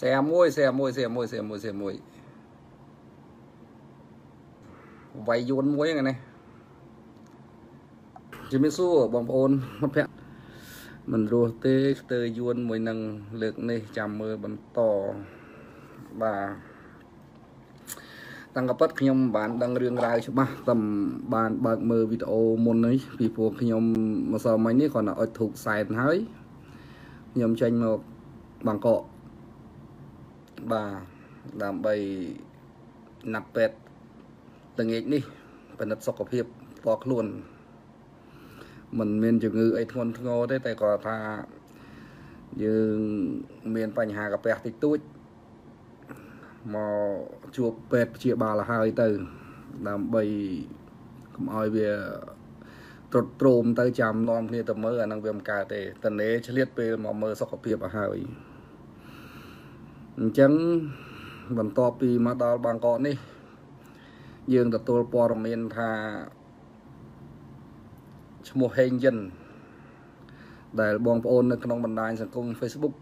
សេអាមួយសេអាមួយសេអាមួយសេអាមួយសេអាមួយវាយយួនមួយហ្នឹងណាជំរាបសួរបងប្អូនមិត្តភក្តិមិនរស់ទេស្ទើរយួនមួយនឹងលើកនេះចាំមើលបន្តបាទតាំងកពិតខ្ញុំបានដឹងរឿងរ៉ាវច្បាស់តែបានបើកមើលវីដេអូមុននេះពីព្រោះខ្ញុំម្សិលមិញនេះគ្រាន់តែអុចធូបសែនហើយខ្ញុំចេញមកបាងកក បាទដើម្បីណាត់ពេទ្យល្ងាចនេះពិនិត្យសុខភាពផ្ទាល់ខ្លួនมันមានជំងឺអីធ្ងន់ធ្ងរទេតែគាត់ថាយើងមានបញ្ហាកាពះតិចតួចមកជួបពេទ្យព្យាបាលហើយទៅ ដើម្បីកុំឲ្យវាត្រុតត្រោមទៅចាំនាំគ្នាទៅមើលអានឹងវាមិនកើតទេតនេឆ្លៀតពេលមកមើលសុខភាពឲ្យហើយ អញ្ចឹងបន្ទាប់ពីមកដល់បាងកកនេះ យើងទទួលព័ត៌មានថាឈ្មោះហេងយិនដែលបងប្អូននៅក្នុងបណ្ដាញសង្គម Facebook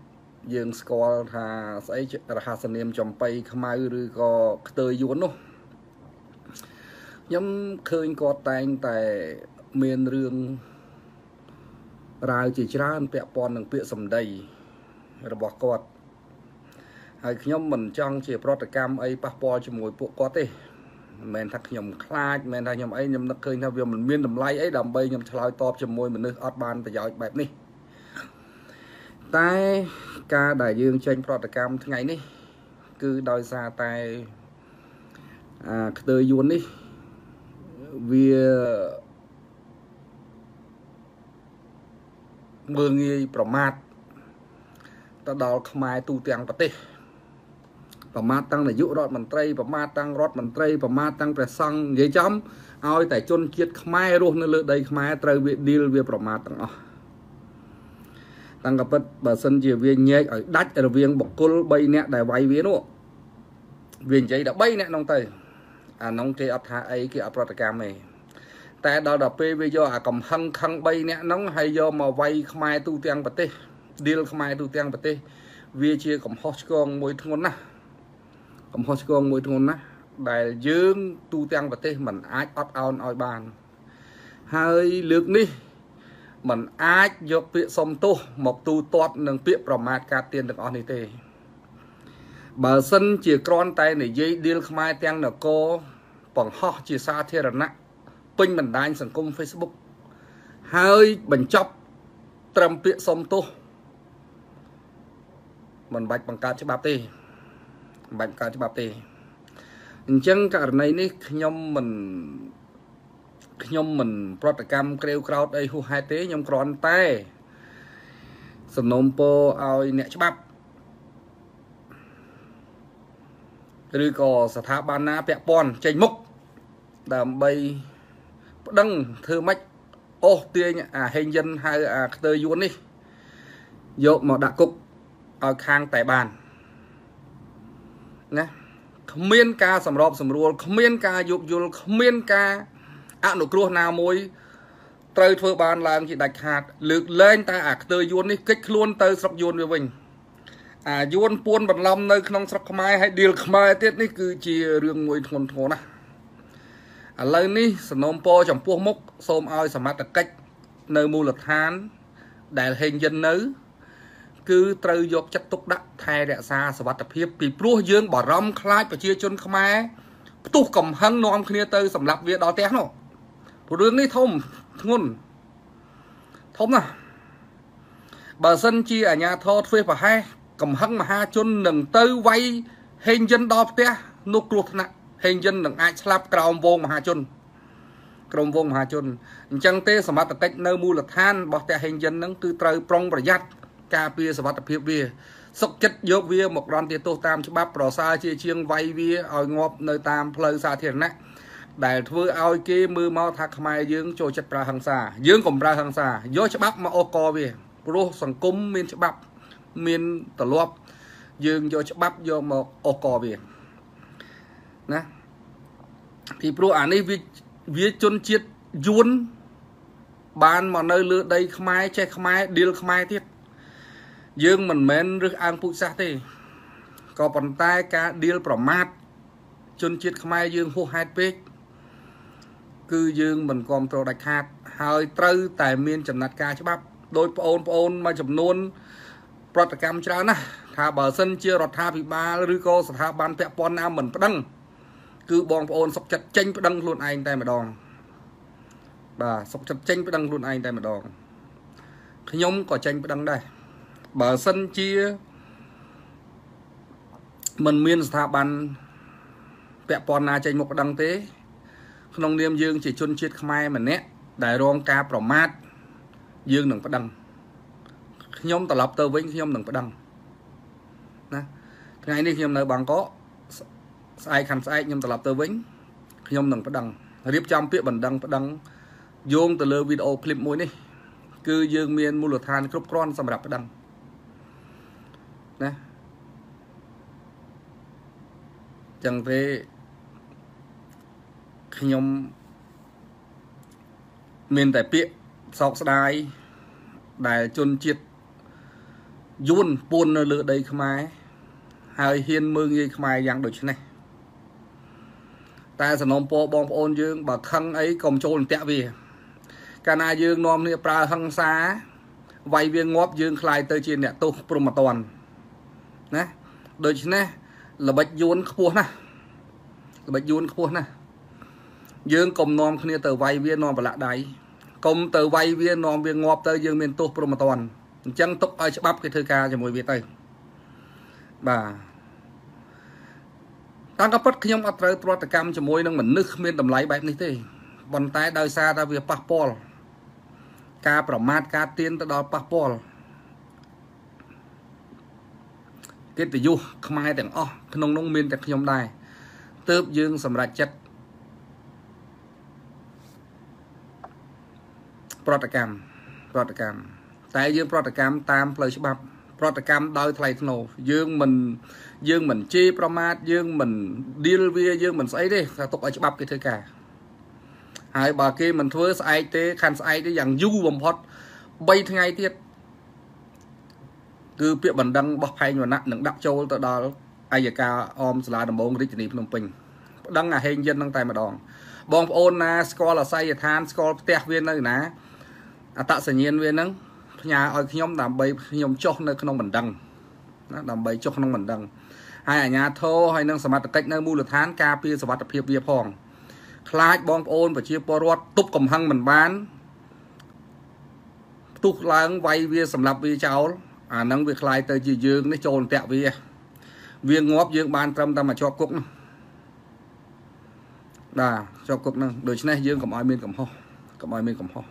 យើងស្គាល់ថាស្អីរហស្សនាមចំបៃខ្មៅឬក៏ខ្ទើយួននោះខ្ញុំឃើញគាត់តែងតែមានរឿងរាវជាច្រើនពាក់ព័ន្ធនឹងពាក្យសម្ដីរបស់គាត់ ហើយខ្ញុំមិនចង់ជាប្រតិកម្មអីប៉ះពាល់ជាមួយពួកគាត់ទេមិនមែនថាខ្ញុំខ្លាចមិនមែនថាខ្ញុំអីខ្ញុំនឹកឃើញថាវាមិនមានតម្លៃអីដើម្បីខ្ញុំឆ្លើយតបជាមួយមនុស្សអត់បានប្រយោជន៍បែបនេះតែការដែលយើងចេញប្រតិកម្មថ្ងៃនេះ គឺដោយសារតែអាខ្ទើយួននេះវាមើងងាយប្រមាថទៅដល់ខ្មែរទូទាំងប្រទេស ប្រមាថតាំងនាយករដ្ឋមន្ត្រីប្រមាថតាំងរដ្ឋមន្ត្រីប្រមាថតាំងព្រះសង្ឃនិយាយចំឲ្យតែជនជាតិខ្មែររស់នៅលើដីខ្មែរត្រូវវាឌីលវាប្រមាថទាំងអស់តាំងកពិតបើសិនជាវាញែកឲ្យដាច់រវាងបុគ្គល3នាក់ដែលវាយវានោះវានិយាយដល់3នាក់នោះទៅអានោះគេអត់ថាអីគេអត់ប្រតិកម្មទេតែដល់ដល់ពេលវាយកអាកំហឹងខឹង3នាក់នោះហើយយកមកវាយខ្មែរទូទាំងប្រទេសឌីលខ្មែរទូទាំងប្រទេសវាជាកំហុសឆ្គងមួយធ្ងន់ណាស់ កំហុសឆ្គងមួយធ្ងន់ណាស់ដែលយើងទូទាំងប្រទេសมันអាចអត់ឱនឲ្យបានហើយលើកនេះมันអាចយកពាក្យសុំទោសមកទូទាត់នឹងពាក្យប្រមាថការទៀនទាំងអស់នេះទេបើសិនជាក្រន់តែនិយាយឌីលខ្មែរទាំងនគរបង្ហោះជាសាធារណៈពេញបណ្ដាញសង្គម Facebook ហើយបញ្ចប់ត្រឹមពាក្យសុំទោសមិនបាច់បង្កើតច្បាប់ទេ មិនបាច់កើតច្បាប់ទេអញ្ចឹងករណីនេះខ្ញុំមិនខ្ញុំមិនប្រតិកម្មក្រេវក្រោតអីហួសហេតុទេខ្ញុំគ្រាន់តែសំណូមពរឲ្យអ្នកច្បាប់ឬក៏ស្ថាប័នណាពាក់ព័ន្ធចេញមុខដើម្បីប្តឹងធ្វើម៉េចអូសទាញអាហេងយិនហៅអាខ្ទើយួននេះយកមកដាក់គុកឲ្យខាងតែបាន ណាគ្មានការសម្របសម្រួលគ្មានការយោគយល់គ្មានការអនុគ្រោះណាមួយត្រូវធ្វើបានឡើងជាដាច់ខាត លើកលែងតែអាខ្ទើយួននេះកិច្ចខ្លួនទៅស្រុកយួនវាវិញអាយួនពួនបន្លំនៅក្នុងស្រុកខ្មែរហើយឌីលខ្មែរទៀតនេះគឺជារឿងមួយធ្ងន់ធ្ងរណាស់ឥឡូវនេះសនំពរចំពោះមុខសូមឲ្យសមត្ថកិច្ចនៅមូលដ្ឋានដែលហេងយិននៅ គឺត្រូវយកចិត្តទុកដាក់ថែរក្សាសវត្ថភាពពីព្រោះយើងបារម្ភខ្លាចប្រជាជនខ្មែរផ្ទុះកំហឹងនាំគ្នាទៅសម្រាប់វាដល់ផ្ទះនោះព្រោះរឿងនេះធំធ្ងន់ធំណាស់បើសិនជាអាញាធរធ្វើប្រហែសកំហឹងមហាជននឹងទៅវាយហេងយិនដល់ផ្ទះនោះគ្រោះថ្នាក់ហេងយិននឹងអាចស្លាប់ក្រោមវងមហាជនក្រុមវងមហាជនអញ្ចឹងទេសមត្ថកិច្ចនៅមូលដ្ឋានរបស់ផ្ទះហេងយិនហ្នឹងគឺត្រូវប្រុងប្រយ័ត្ន ការពារសវត្ថភាពវាសុកចិត្តយកវាមករំទាទោសតាមច្បាប់ប្រសើរជាជាងវាយវាឲ្យងាប់នៅតាមផ្លូវសាធារណៈដែលធ្វើឲ្យគេមើលមកថាខ្មែរយើងចូលចិត្តប្រើហិង្សាយើងកុំប្រើហិង្សាយកច្បាប់មកអកវាព្រោះសង្គមមានច្បាប់មានទលាប់យើងយកច្បាប់យកមកអកវាណាពីព្រោះអានេះវាវាជនជាតិយួនបានមកនៅលើដីខ្មែរចេះខ្មែរឌីលខ្មែរទៀត យើងមិនមែនរើសអើងពូជសាសន៍ទេក៏ប៉ុន្តែការឌៀលប្រមាថជនជាតិខ្មែរយើងហួសហេតុពេកគឺយើងមិនគ្រប់គ្រងដាច់ខាត ហើយត្រូវតែមានចំណាត់ការច្បាប់ដោយបងប្អូនមួយចំនួន ប្រតិកម្មច្រើនណាស់ថាបើសិនជារដ្ឋាភិបាលឬក៏ស្ថាប័នពាក់ព័ន្ធណាមិនប្តឹង គឺបងប្អូនសុកចិត្តចេញប្តឹងខ្លួនឯងតែម្ដងបាទសុកចិត្តចេញប្តឹងខ្លួនឯងតែម្ដងខ្ញុំក៏ចេញប្តឹងដែរ បើសិនជាមិនមានស្ថាប័នពាក់ព័ន្ធណាចេញមកប្តឹងទេ ក្នុងនាមយើង ជាជនជាតិខ្មែរម្នាក់ដែលរងការប្រមាថយើងនឹងប្តឹងខ្ញុំត្រឡប់ទៅវិញខ្ញុំនឹងប្តឹងណាថ្ងៃនេះខ្ញុំនៅបាងកកស្អែកខាន់ស្អែកខ្ញុំត្រឡប់ទៅវិញខ្ញុំនឹងប្តឹងរៀបចំពាក្យបណ្ដឹងប្តឹងយោងទៅលើវីដេអូឃ្លីបមួយនេះ គឺយើងមានមូលដ្ឋានគ្រប់គ្រាន់សម្រាប់ប្តឹង ណាចឹងទេខ្ញុំមានតែពាក្យសោកស្ដាយដែលជនជាតិយួនពួននៅលើដីខ្មែរហើយហ៊ានមើងងាយខ្មែរយ៉ាងដូចនេះតែសំណពរបងប្អូនយើងបើខឹងអីកុំចូលអន្ទាក់វា កាលណាយើងនាំគ្នាប្រើហិង្សាវាយវាងាប់យើងខ្លាយទៅជាអ្នកទោសព្រមតន់ ណាដូច្នេះល្បិចយួនខ្ពស់ណាស់ល្បិចយួនខ្ពស់ណាស់យើងកុំនាំគ្នាទៅវាយវានាំប្រឡាក់ដៃកុំទៅវាយវានាំវាងាប់ទៅយើងមានទោសព្រមអត់តាន់អញ្ចឹងទុកឲ្យច្បាប់គេធ្វើការជាមួយវាទៅបាទតាមក៏ពិតខ្ញុំអត់ត្រូវប្រតិកម្មជាមួយនឹងមនុស្សគ្មានតម្លៃបែបនេះទេប៉ុន្តែដោយសារតែវាប៉ះពាល់ការប្រមាថការទៀនទៅដល់ប៉ះពាល់ កិត្តិយសខ្មែរទាំងអស់ក្នុងនោះមានតែខ្ញុំដែរទើបយើងសម្រេចចិត្តប្រតិកម្មប្រតិកម្មតែយើងប្រតិកម្មតាមផ្លូវច្បាប់ ប្រតិកម្មដោយថ្លៃថ្នូរយើងមិនយើងមិនជេរប្រមាថយើងមិនឌីលវាយើងមិនស្អីទេតែទុកឲ្យច្បាប់គេធ្វើការហើយបើគេមិនធ្វើស្អែកទេខាន់ស្អែកទេយ៉ាងយូរបំផុត3ថ្ងៃទៀត គឺពាក្យបណ្ដឹងរបស់ផែងវណ្ណៈនឹងដាក់ចូលទៅដល់អัยការអមសាលាដំបងរាជធានីភ្នំពេញប្តឹងអាហេងយិននឹងតែម្ដង បងប្អូនណាស្គាល់អាស័យដ្ឋានស្គាល់ផ្ទះវានៅណាអតសញ្ញាណវានឹងផ្ញើឲ្យខ្ញុំដើម្បីខ្ញុំចុះនៅក្នុងបណ្ដឹងណាដើម្បីចុះក្នុងបណ្ដឹងហើយអាជ្ញាធរហើយនឹងសមត្ថកិច្ចនៅមូលដ្ឋានការពារសុវត្ថិភាពវាផងខ្លាចបងប្អូនប្រជាពលរដ្ឋទប់កំហឹងមិនបានផ្ទុះឡើងវាយវាសម្រាប់វាចោល អានឹងវាคล้ายទៅជាយើងនេះចូលតាក់វាវាងាប់យើងបានត្រឹមតែមកជាប់គុកនោះបាទជាប់គុកនោះដូច្នេះយើងកុំឲ្យមានកំហុសកុំឲ្យមានកំហុស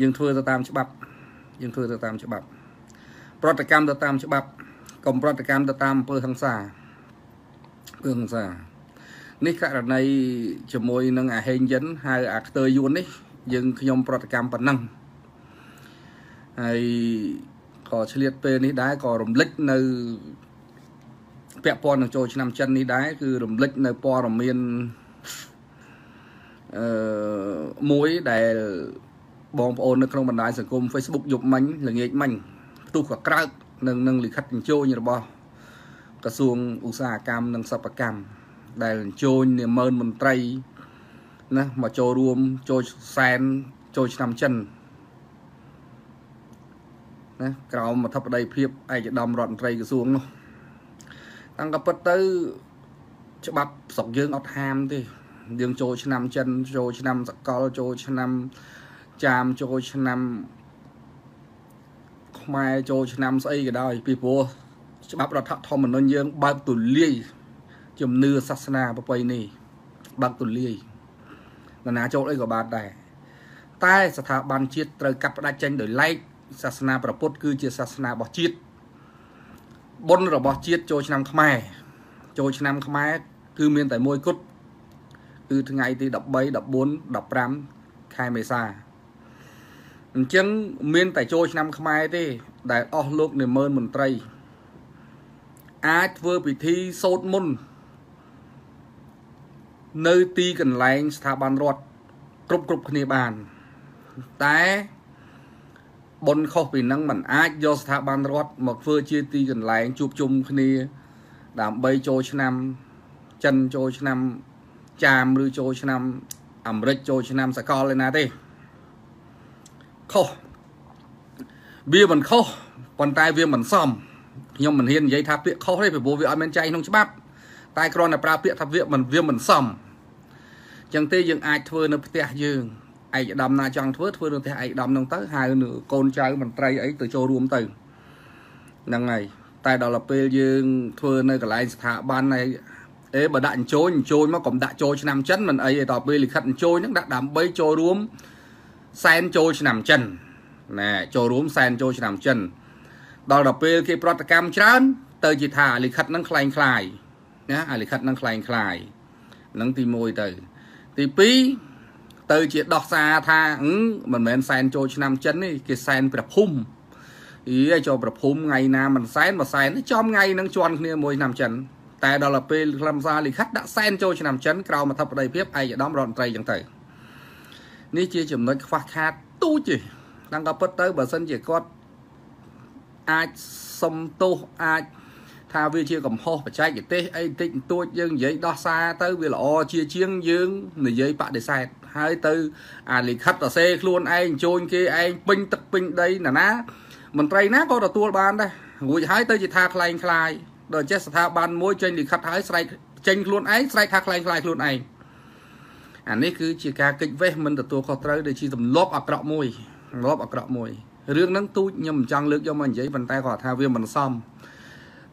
យើងធ្វើទៅតាមច្បាប់យើងធ្វើទៅតាមច្បាប់ប្រតិកម្មទៅតាមច្បាប់កុំប្រតិកម្មទៅតាមអំពើហិង្សាអំពើហិង្សានេះករណីជាមួយនឹងអាហេងយិនហៅអាខ្ទើយួននេះយើងខ្ញុំប្រតិកម្មប៉ុណ្ណឹងហើយ ក៏ឆ្លៀតពេលនេះដែរក៏រំលឹកនៅពាក់ព័ន្ធនឹងចូលឆ្នាំចិននេះដែរគឺរំលឹកនៅព័ត៌មានអឺមួយដែលបងប្អូននៅក្នុងបណ្ដាញសង្គម Facebook យប់មិញល្ងាចមិញផ្ទុះក៏ក្រើកនឹងនឹងលិខិតអញ្ជើញរបស់ក្រសួងឧស្សាហកម្មនិងសិប្បកម្មដែលអញ្ជើញនាម៉ឺនមន្ត្រីណាមកចូលរួមចូលសែនចូលឆ្នាំចិន ណាក្រោមអធិបតីភាពឯកឧត្តមរដ្ឋមន្ត្រីក្រសួងនោះតាំងក៏ពិតទៅច្បាប់ស្រុកយើងអត់ហាមទេយើងចូលឆ្នាំចិនចូលឆ្នាំសកលចូលឆ្នាំចាមចូលឆ្នាំខ្មែរចូលឆ្នាំស្អីក៏ដោយពីព្រោះច្បាប់រដ្ឋធម្មនុញ្ញយើងបើកទូលាយជំនឿសាសនាប្រពៃណីបើកទូលាយនរណាចូលអីក៏បានដែរតែស្ថាប័នជាតិត្រូវកាត់ផ្ដាច់ចេញដោយឡែក សាសនាព្រះពុទ្ធគឺជាសាសនារបស់ជាតិបុណ្យរបស់ជាតិចូលឆ្នាំខ្មែរចូលឆ្នាំខ្មែរគឺមានតែមួយគត់គឺថ្ងៃទី13 14 15ខែមេសាអញ្ចឹងមានតែចូលឆ្នាំខ្មែរទេ ដែលអស់លោកនិមឺនមន្ត្រី អាចធ្វើពិធីសូត្រមន្តនៅទីកន្លែងស្ថាប័នរដ្ឋគ្រប់គ្រប់គ្នាបានតែ បុណ្យខុសពីនឹងมันអាចយកស្ថាប័នរដ្ឋមកធ្វើជាទីកន្លែងជួបជុំគ្នា ដើម្បីចូលឆ្នាំចិនចូលឆ្នាំចាមឬចូលឆ្នាំអាមេរិកចូលឆ្នាំសកលឯណាទេខុសវាមិនខុសប៉ុន្តែវាមិនសមខ្ញុំមិនហ៊ាននិយាយថាពាក្យខុសទេពីព្រោះវាអត់មានចែងក្នុងច្បាប់ តែគ្រាន់តែប្រើពាក្យថាវាមិនវាមិនសមអញ្ចឹងទេយើងអាចធ្វើនៅផ្ទះយើង ឯកឧត្តមណាចង់ធ្វើធ្វើនៅផ្ទះឯកឧត្តមហ្នឹងទៅហៅកូនចៅមន្ត្រីអីទៅចូលរួមទៅហ្នឹងហើយតែដល់ពេលយើងធ្វើនៅកន្លែងស្ថាប័នហើយអេបើដាក់អញ្ជើញអញ្ជើញមកកុំដាក់ចូលឆ្នាំចិនមិនអីទេដល់ពេលលិខិតអញ្ជើញហ្នឹងដាក់ដើម្បីចូលរួមសែនចូលឆ្នាំចិនណែចូលរួមសែនចូលឆ្នាំចិនដល់ដល់ពេលគេប្រតិកម្មច្រើន ទៅជាថាលិខិតហ្នឹងคล้ายคล้ายណាអាលិខិតហ្នឹងคล้ายคล้ายហ្នឹងទី1ទៅទី2 ទៅ ជាដោះសារថាមិនមែនសែនចូលឆ្នាំចិនទេគេសែនព្រះភូមិអីចូលប្រភូមិថ្ងៃណាមិនសែនមកសែនចំថ្ងៃនឹងជន់គ្នាមួយឆ្នាំចិនតែដល់ពេលខ្លឹមសារលិខិតដាក់សែនចូលឆ្នាំចិនក្រៅមធិបតីភាពឯកឧត្តមរដ្ឋមន្ត្រីចឹងទៅនេះជាចំណុចខ្វះខាតទូចទេដល់ក៏ពិតទៅបើសិនជាគាត់អាចសុំទោសអាចថាវាជាកំហុសបច្ចេកទេសអីតិចបន្តួចយើងនិយាយដោះសារទៅវាល្អជាជាងយើងនិយាយបដិសេធ ហើយទៅអាលិខិតសរសេរខ្លួនឯងអញ្ជើញគេឯងពេញទឹកពេញដីណាណាមន្ត្រីណាក៏ទទួលបានដែររួចហើយទៅជាថាខ្លែងខ្លាយដល់ចេះស្ថាប័នមួយចេញលិខិតហើយស្រែកចេញខ្លួនឯងស្រែកថាខ្លែងខ្លាយខ្លួនឯងអានេះគឺជាការកិច្ចវេះមិនទទួលខុសត្រូវដែលជាទម្លាប់អាក្រក់មួយទម្លាប់អាក្រក់មួយរឿងហ្នឹងទូចខ្ញុំមិនចង់លើកយកមកនិយាយប៉ុន្តែគាត់ថាវាមិនសម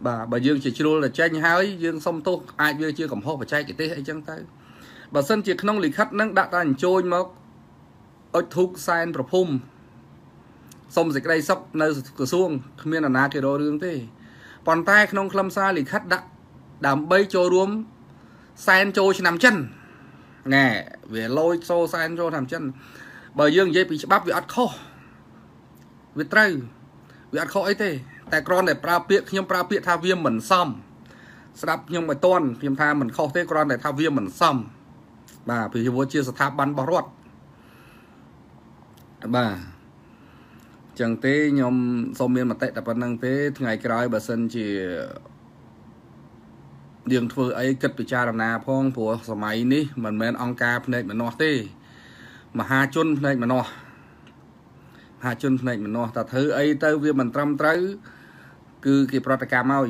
បាទបើយើងជាជ្រុលតែចេញហើយយើងសុំទោសអាចវាជាកំហុសបច្ចេកទេសអីចឹងទៅ បើសិនជាក្នុងលិខិតហ្នឹងដាក់តែអញ្ជើញមកអុជធូបសែនប្រភុំសុំសេចក្តីសុខនៅក្រសួងគ្មានអាណាគេរករឿងទេប៉ុន្តែក្នុងខ្លឹមសារលិខិតដាក់ដើម្បីចូលរួមសែនចូលឆ្នាំចិនណែវាលយចូលសែនចូលឆ្នាំចិនបើយើងនិយាយពីច្បាប់វាអត់ខុសវាត្រូវវាអត់ខុសអីទេ តែគ្រាន់តែប្រើពាក្យខ្ញុំប្រើពាក្យថាវាមិនសមស្ដាប់ខ្ញុំមិនតន់ខ្ញុំថាមិនខុសទេគ្រាន់តែថាវាមិនសម បាទពីព្រោះជាស្ថាប័នរបស់រដ្ឋបាទចឹងទេខ្ញុំសូមមានមតិតែប៉ុណ្្នឹងទេ ថ្ងៃក្រោយបើសិនជាយើងធ្វើអីគិតពិចារណាផងព្រោះសម័យនេះមិនមែនអង្គការភ្នែកម្នាស់ទេ មហាជនភ្នែកម្នាស់មហាជនភ្នែកម្នាស់តើធ្វើអីទៅវាមិនត្រឹមត្រូវ គឺគេប្រតិកម្មឲ្យ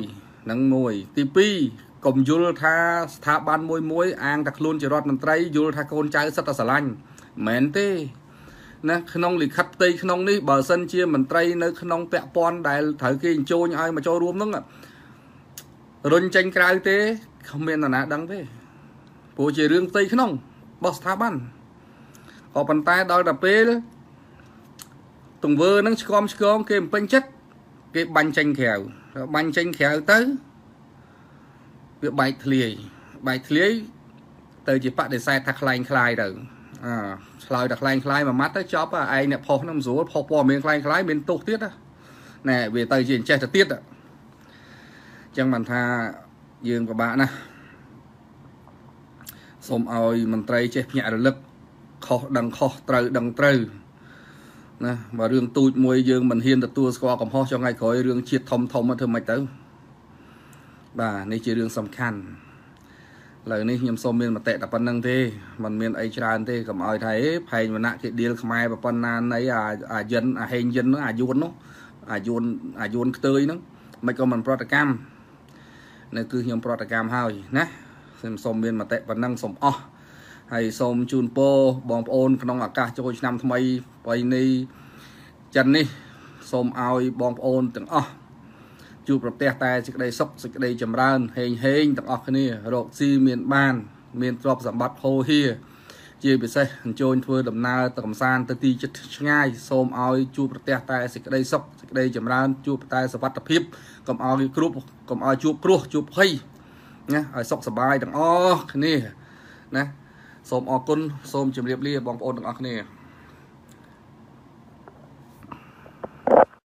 នឹងមួយទី2 កុំយល់ថាស្ថាប័នមួយមួយអាងតែខ្លួនជារដ្ឋមន្ត្រីយល់ថាកូនចៅសិតតែស្រឡាញ់មិនមែនទេណាក្នុងលិខិតផ្ទៃក្នុងនេះបើសិនជាមន្ត្រីនៅក្នុងពាក់ព័ន្ធដែលត្រូវគេអញ្ជើញឲ្យមកចូលរួមហ្នឹងរុញចេញក្រៅទេគ្មាននរណាដឹងទេព្រោះជារឿងផ្ទៃក្នុងរបស់ស្ថាប័នក៏ប៉ុន្តែដល់តែពេលទង្វើហ្នឹងឆ្គំឆ្គងគេមិនពេញចិត្តគេបាញ់ចេញក្រៅបាញ់ចេញក្រៅទៅ វាបែកធ្លាយបែកធ្លាយទៅជាបដិសេធថាคล้ายคล้ายទៅអឆ្លើយតែคล้ายคล้ายមួយម៉ាត់ទៅចប់ឯងអ្នកផុសហ្នឹងមិនស្រួលផុសព័ត៌មានคล้ายคล้ายមានទោសទៀតណែវាទៅជាចេះទៅទៀតអញ្ចឹងបានថាយើងពិបាកណាស់សូមឲ្យមន្ត្រីចេះភ្ញាក់រលឹកខុសដឹងខុសត្រូវដឹងត្រូវណាបើរឿងទូចមួយយើងមិនហ៊ានទទួលស្គាល់កំហុសចុងថ្ងៃក្រោយរឿងជាតិធំធំទៅធ្វើម៉េចទៅ បាទនេះជារឿងសំខាន់ឥឡូវនេះខ្ញុំសូមមានមតិតែប៉ុណ្្នឹងទេมันមានអីច្រើនទេកុំឲ្យថាអេផែងវណ្ណៈគេឌៀលខ្មែរប៉ុណ្ណានៃអាយិនអាហេងយិនអាយួននោះអាយួនអាយួនខ្ទើយហ្នឹងមិនក៏មិនប្រតិកម្មនៅគឺខ្ញុំប្រតិកម្មហើយណាខ្ញុំសូមមានមតិប៉ុណ្ណឹងសូមអស់ហើយសូមជូនពរបងប្អូនក្នុងឱកាសចូលឆ្នាំថ្មីបៃនេះចិននេះសូមឲ្យបងប្អូនទាំងអស់ ជួបប្រទះតែសេចក្តីសុខសេចក្តីចម្រើនហេងហេងទាំងអស់គ្នារកស៊ីមានបាន មានទ្រព្យសម្បត្តិហូរហៀជាពិសេសអញ្ជើញធ្វើដំណើរទៅកំសាន្តទៅទីជិតឆ្ងាយសូមឲ្យជួបប្រទះតែសេចក្តីសុខសេចក្តីចម្រើនជួបតែសុវត្ថិភាពកុំឲ្យគ្រប់កុំឲ្យជួបគ្រោះជួបភ័យណាឲ្យសុខសប្បាយទាំងអស់គ្នាណាសូមអរគុណសូមជម្រាបលាបងប្អូនទាំងអស់គ្នា